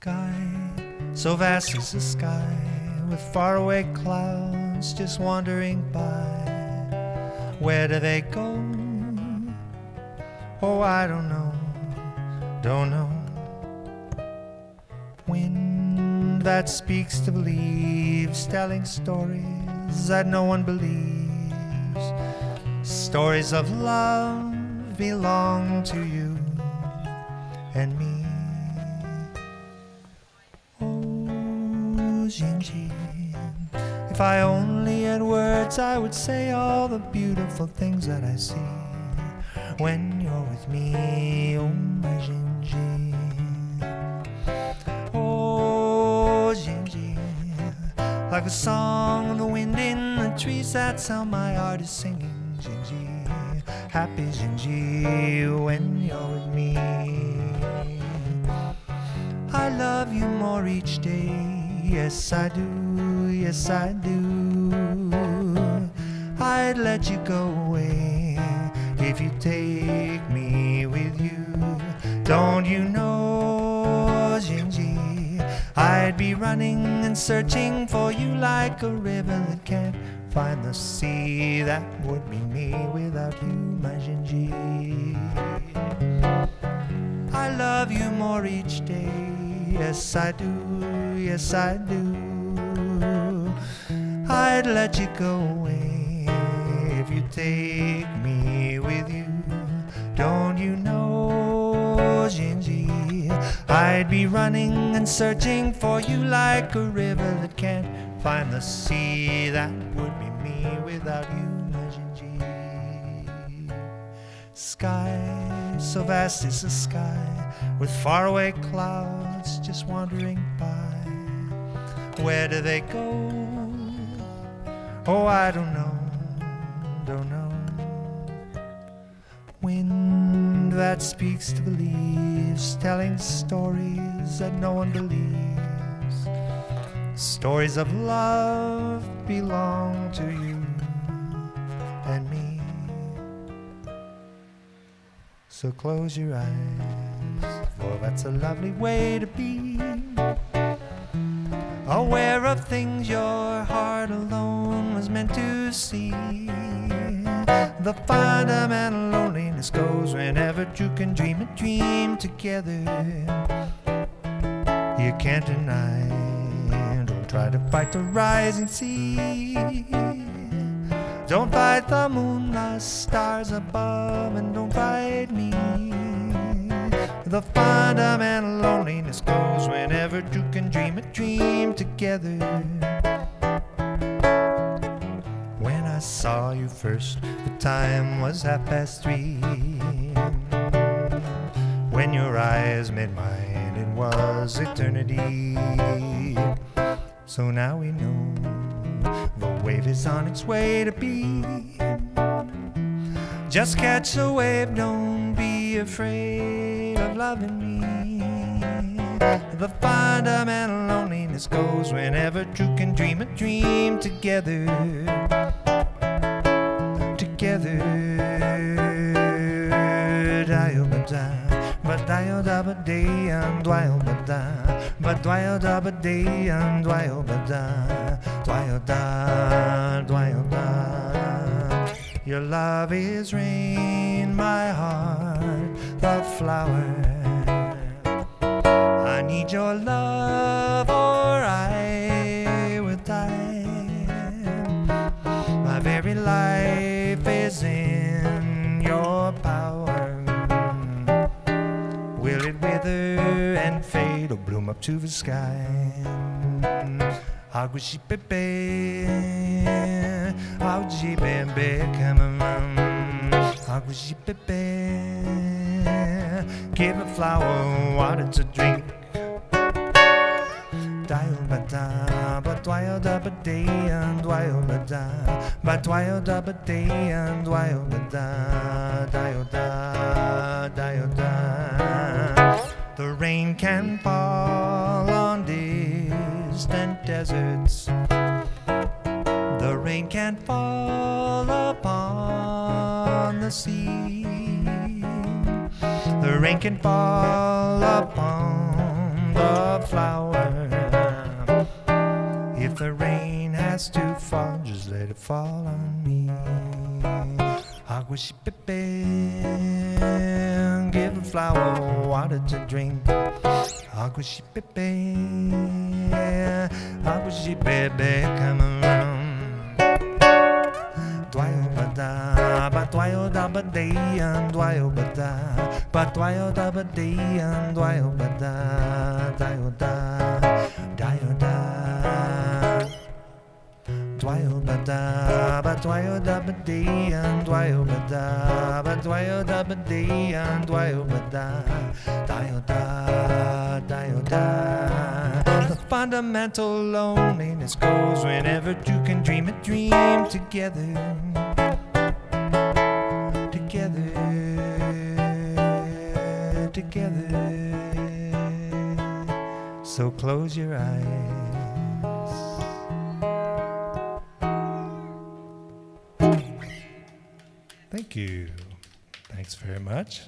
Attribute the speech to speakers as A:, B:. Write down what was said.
A: Sky, so vast is the sky, with faraway clouds just wandering by. Where do they go? Oh, I don't know, don't know. Wind that speaks to leaves, telling stories that no one believes. Stories of love belong to you and me. Oh, Dindi, if I only had words, I would say all the beautiful things that I see when you're with me. Oh, my Dindi. Oh, Dindi, like a song of the wind in the trees, that's how my heart is singing. Dindi, happy Dindi, when you're with me. I love you more each day. Yes, I do. Yes, I do. I'd let you go away if you take me with you. Don't you know, Dindi? I'd be running and searching for you like a river that can't find the sea. That would be me without you, my Dindi. I love you more each day. Yes, I do. Yes, I do. I'd let you go away if you take me with you. Don't you know, Dindi? I'd be running and searching for you like a river that can't find the sea. That would be me without you, Dindi. Sky, so vast is the sky, with faraway clouds just wandering by. Where do they go? Oh, I don't know, don't know. Wind that speaks to the leaves, telling stories that no one believes. Stories of love belong to you and me. So close your eyes, for that's a lovely way to be. Aware of things your heart alone was meant to see. The fundamental loneliness goes whenever two can dream a dream together. You can't deny, don't try to fight the rising sea. Don't fight the moon, the stars above, and don't fight me. The fundamental loneliness goes whenever two can dream a dream together. When I saw you first, the time was half past three. When your eyes met mine, it was eternity. So now we know the wave is on its way to be. Just catch the wave, don't be afraid of loving me. The fundamental loneliness goes whenever two can dream a dream together. Together. Dial-ba-da, ba-dial-da-ba-day and dwile-ba-da, ba-dwile-da-ba-day and dwile-ba-da, dwile-da, dwile-da. Your love is rain, my heart, the flower. Need your love or I will die. My very life is in your power. Will it wither and fade or bloom up to the sky? Água de beber, água de bebê. Água de beber, give a flower water to drink. Dial ba da, dial da ba day and ba da, dial da ba day and ba da, dial da, dial da. The rain can fall on distant deserts. The rain can fall upon the sea. The rain can fall upon the. If the rain has to fall, just let it fall on me. Agua pepe, give a flower water to drink. Agua pepe, agua pepe, come around. Dwayo bada, ba dwayo da ba dayan, dwayo bada, ba dwayo da ba dayan, dwayo bada, dayo da, dayo da. Bada, ba dwayo da ba dayan, dwayo bada, ba dwayo da ba dayan, dwayo bada, dayo da, dayo da. The fundamental loneliness goes whenever two can dream a dream together. Together. Together. So close your eyes. Thank you. Thanks very much.